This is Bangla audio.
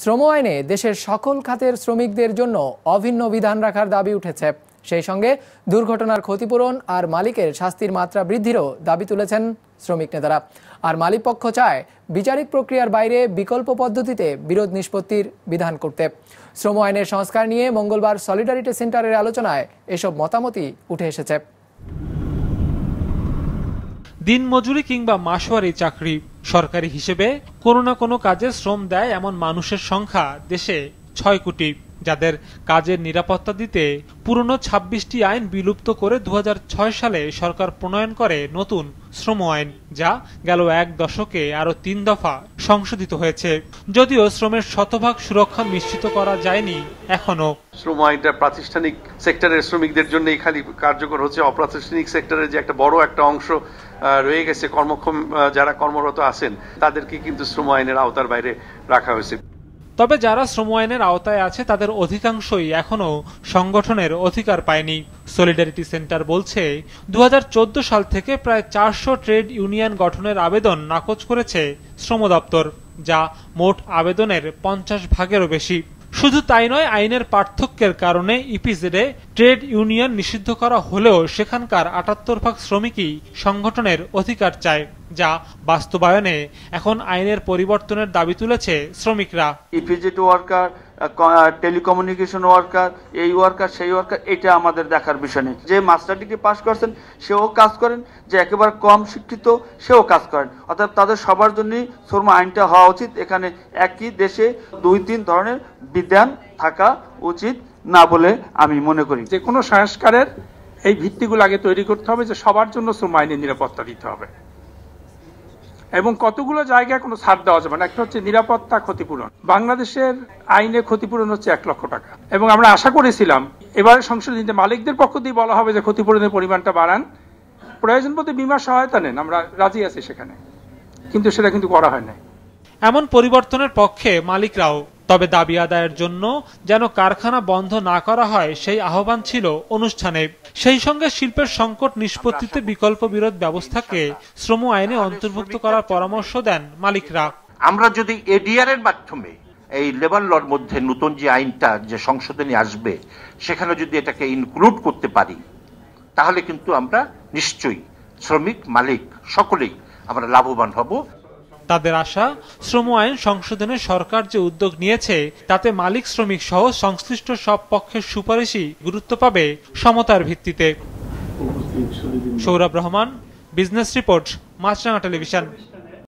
শ্রম আইনে দেশের সকল খাতের শ্রমিকদের জন্য অভিন্ন বিধান রাখার দাবি উঠেছে। সেই সঙ্গে দুর্ঘটনার ক্ষতিপূরণ আর মালিকের শাস্তির মাত্রা বৃদ্ধিরও দাবি তুলেছেন শ্রমিক নেতারা। আর মালিক পক্ষ চায় বিচারিক প্রক্রিয়ার বাইরে বিকল্প পদ্ধতিতে বিরোধ নিষ্পত্তির বিধান করতে। শ্রম আইনের সংস্কার নিয়ে মঙ্গলবার সলিডারিটি সেন্টারের আলোচনায় এসব মতামতই উঠে এসেছে। দিন মজুরি কিংবা মাসোয়ারি চাকরি সরকারি হিসেবে কোনো না কোনো কাজে শ্রম দেয় এমন মানুষের সংখ্যা দেশে ছয় কোটি, যাদের কাজের নিরাপত্তা দিতে পুরনো ছাব্বিশটি আইন বিলুপ্ত করে দু সালে সরকার প্রণয়ন করে নতুন শ্রম আইন, যা গেল এক দশকে আরও তিন দফা সংশোধিত হয়েছে। যদিও শ্রমের শতভাগ সুরক্ষা নিশ্চিত করা যায়নি এখনও শ্রম আইনটা প্রাতিষ্ঠানিক সেক্টরের শ্রমিকদের জন্যই খালি কার্যকর হচ্ছে। অপ্রাতিষ্ঠানিক সেক্টরের যে একটা বড় একটা অংশ রয়ে গেছে। কর্মক্ষম যারা কর্মরত আছেন, তাদেরকে কিন্তু শ্রম আইনের আওতার বাইরে রাখা হয়েছে। তবে যারা শ্রম আইনের আওতায় আছে, তাদের অধিকাংশই এখনও সংগঠনের অধিকার পায়নি। সলিডারিটি সেন্টার বলছে দু হাজার চোদ্দ সাল থেকে প্রায় চারশো ট্রেড ইউনিয়ন গঠনের আবেদন নাকচ করেছে শ্রম দপ্তর, যা মোট আবেদনের পঞ্চাশ ভাগেরও বেশি। শুধু তাই নয়, আইনের পার্থক্যের কারণে ইপিজেডে ট্রেড ইউনিয়ন নিষিদ্ধ করা হলেও সেখানকার আটাত্তর ভাগ শ্রমিকই সংগঠনের অধিকার চায়, যা বাস্তবায়নে এখন আইনের পরিবর্তনের দাবি তুলেছে শ্রমিকরা। ইপিজেড ওয়ার্কার টেলিকমিউনিকেশন ওয়ার্কার এই ওয়ার্কার সেই ওয়ার্কার এটা আমাদের দেখার বিষয় নেই। যে মাস্টার ডিগ্রি পাশ করছেন, সেও কাজ করেন, যে একেবারে কম শিক্ষিত, সেও কাজ করেন। অর্থাৎ তাদের সবার জন্যই শ্রম আইনটা হওয়া উচিত। এখানে একই দেশে দুই তিন ধরনের বিধান থাকা উচিত না বলে আমি মনে করি। যে কোনো সংস্কারের এই ভিত্তিগুলো আগে তৈরি করতে হবে যে সবার জন্য শ্রম আইনের নিরাপত্তা দিতে হবে। এবং কতগুলো জায়গায় কোনো ছাড় দেওয়া যাবে না? একটা হচ্ছে নিরাপত্তা ক্ষতিপূরণ। বাংলাদেশের আইনে ক্ষতিপূরণ হচ্ছে এক লক্ষ টাকা। এবং আমরা আশা করেছিলাম, এবারে সংশোধনীতে মালিকদের পক্ষ দিয়ে বলা হবে যে ক্ষতিপূরণের পরিমাণটা বাড়ান। প্রয়োজন মতো বিমা সহায়তা নেন, আমরা রাজি আছি সেখানে। কিন্তু সেটা কিন্তু করা হয় না এমন পরিবর্তনের পক্ষে মালিকরাও তবে দাবি আদায়ের জন্য যেন কারখানা বন্ধ না করা হয়, সেই আহ্বান ছিল অনুষ্ঠানে সেই সঙ্গে শিল্পের সংকট নিষ্পত্তিতে বিকল্প বিরোধ ব্যবস্থাকে শ্রম আইনে অন্তর্ভুক্ত করার পরামর্শ দেন মালিকরা। আমরা যদি এডিআর এর মাধ্যমে এই লেবার লর মধ্যে নতুন যে আইনটা যে সংশোধনী আসবে, সেখানে যদি এটাকে ইনক্লুড করতে পারি, তাহলে কিন্তু আমরা নিশ্চয়ই শ্রমিক মালিক সকলেই আমরা লাভবান হব। তাদের আশা, শ্রম আইন সংশোধনে সরকার যে উদ্যোগ নিয়েছে, তাতে মালিক, শ্রমিক সহ সংশ্লিষ্ট সব পক্ষের সুপারিশই গুরুত্ব পাবে সমতার ভিত্তিতে। Sourav Rahman business report Maasranga television